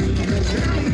Vai,